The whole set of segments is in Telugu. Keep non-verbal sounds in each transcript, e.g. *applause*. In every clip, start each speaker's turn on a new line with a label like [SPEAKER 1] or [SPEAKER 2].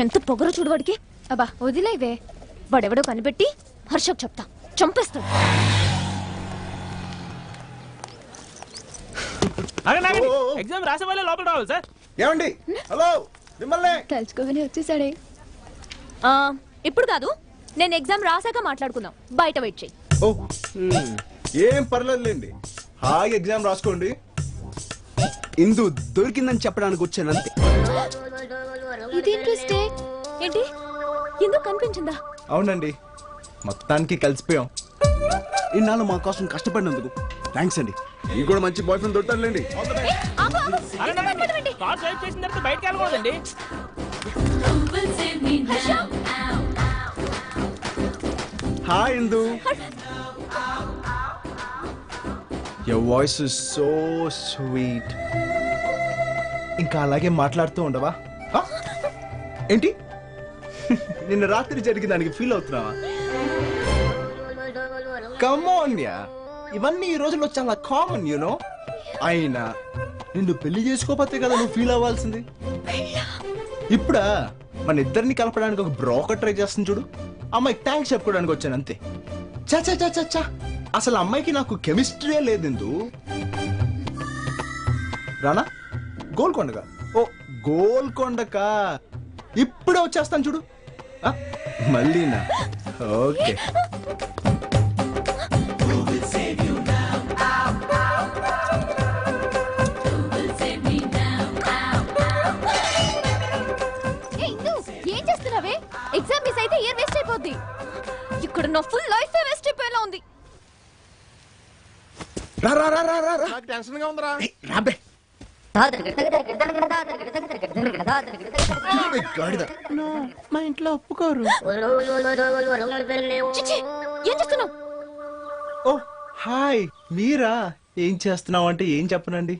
[SPEAKER 1] ఎంత పొగరు చూడు వాడికి?
[SPEAKER 2] అబ్బా వదిలేవే
[SPEAKER 1] వాడెవడో కనిపెట్టి హర్షకు చెప్తా. చంపేస్తాడు.
[SPEAKER 3] ఎగ్జామ్ రాసే వాళ్ళే లోపల రావాలి సార్.
[SPEAKER 4] ఏమండి? హలో మిమ్మల్ని.
[SPEAKER 2] తలుచుకోగానే వచ్చేసాడే.
[SPEAKER 1] ఆ, ఇప్పుడు కాదు నేను ఎగ్జామ్ రాసాక మాట్లాడుకుందాం. బయట వెయిట్ చెయ్యి.
[SPEAKER 4] ఓ ఏం పర్లేదులేండి. హాయ్ ఎగ్జామ్ రాసుకోండి.
[SPEAKER 5] ఇందు దొరికిందని చెప్పడానికి వచ్చాను అంతే. *gasps*
[SPEAKER 2] ఇది ఇంట్రెస్టే
[SPEAKER 1] ఏంటి? ఎందుకు కనిపించిందా?
[SPEAKER 4] అవునండి. మొత్తానికి కలిసిపోయాం.
[SPEAKER 5] ఇన్నాళ్ళు మా కోసం కష్టపడినందుకు థ్యాంక్స్ అండి.
[SPEAKER 4] ఈ కూడా మంచి బాయ్ ఫ్రెండ్
[SPEAKER 3] చేసిన తర్వాత బయటకు వెళ్ళకూడదండి.
[SPEAKER 1] Harsha,
[SPEAKER 4] hi Indu. Your voice is so sweet ఇంకా అలాగే మాట్లాడుతూ ఉండవా? ఏంటి? నిన్న రాత్రి జరిగిన దానికి ఫీల్ అవుతున్నావా? కమోన్ ఇవన్నీ ఈ రోజుల్లో చాలా కామన్ యూనో అయినా నిన్ను పెళ్ళి చేసుకోకపోతే కదా నువ్వు ఫీల్ అవ్వాల్సింది. ఇప్పుడా మన ఇద్దరిని కలపడానికి ఒక బ్రోకర్ ట్రై చేస్తుంది చూడు. అమ్మాయికి థ్యాంక్స్ చెప్పుకోవడానికి వచ్చాను అంతే. చా చా చా చా అసలు అమ్మాయికి నాకు కెమిస్ట్రీయే లేదు రానా? గోల్కొండగా? ఓ గోల్కొండకా? ఇప్పుడే వచ్చేస్తాను చూడు. మళ్ళీనా ఓకే.
[SPEAKER 1] ఏ, చేస్తున్నావే? ఎగ్జామ్ మిస్ అయితే ఇయర్ వేస్ట్ అయిపోద్ది. ఇక్కడ నా ఫుల్ లైఫ్ వేస్ట్ అయిపోయేలా ఉంది.
[SPEAKER 4] రా రా రా రా రా రా.
[SPEAKER 6] నాకు టెన్షన్గా ఉందిరా.
[SPEAKER 4] రాబే.
[SPEAKER 6] మా ఇంట్లో ఒప్పుకోరు.
[SPEAKER 1] చిచి ఏం చేస్తున్నావు?
[SPEAKER 4] Oh hi. మీరా? ఏం చేస్తున్నావు అంటే ఏం చెప్పనండి?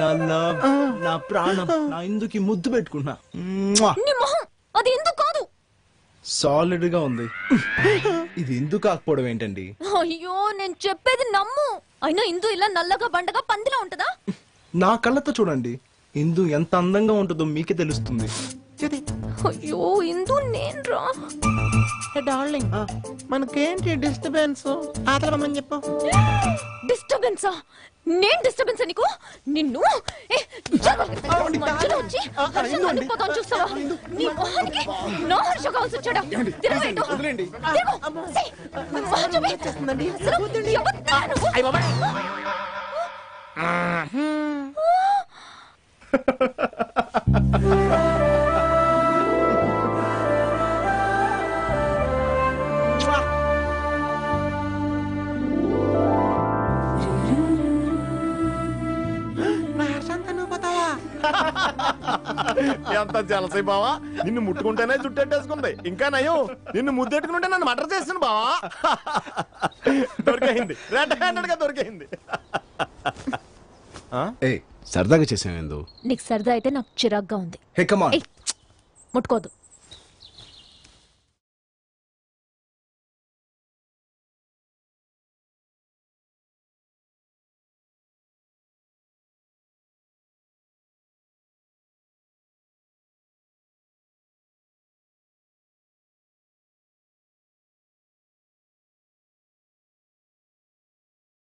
[SPEAKER 4] నా లవ్ నా ప్రాణం నా ఇందుకి ముద్దు పెట్టుకున్నా
[SPEAKER 1] నీ మొహం అది ఎందుకు కాదు?
[SPEAKER 4] సాలిడ్గా ఉంది. ఇది ఎందుకు కాకపోవడం ఏంటండి?
[SPEAKER 1] అయ్యో నేను చెప్పేది నమ్ము. అయినా ఇందు ఇలా నల్లగా బండగా పందిలా ఉంటదా?
[SPEAKER 4] నా కళ్ళతో చూడండి. ఇందు ఎంత అందంగా ఉంటుందో మీకే తెలుస్తుంది.
[SPEAKER 1] అయ్యో ఇందు నేను రా
[SPEAKER 6] డార్లింగ్ మనకేంటి డిస్టర్బెన్స్? ఆతల రమ్మని చెప్పు.
[SPEAKER 1] డిస్టర్బెన్సా? నేను డిస్టర్బెన్స్ నీకు? నిన్ను. మధ్యలో వచ్చి చూస్తావా? నీ మొహానికి నా హర్ష కావాల్సి వచ్చాడా? తిరుగు.
[SPEAKER 6] ఎంత జలసై బావా? నిన్ను ముట్టుకుంటేనే జుట్టెట్టేసుకుంది ఇంకా నయం. నిన్ను ముద్దెట్టుకుంటే నన్ను మటర్ చేస్తుంది బావా. దొరికేయింది రెడ్ హ్యాండెడ్గా దొరికేయింది
[SPEAKER 5] ఏ సరదాగా చేసాను ఇందు
[SPEAKER 1] నీకు సరదా అయితే నాకు చిరాగ్గా ఉంది.
[SPEAKER 4] హే కమాన్
[SPEAKER 1] ఏయ్, ముట్టుకోదు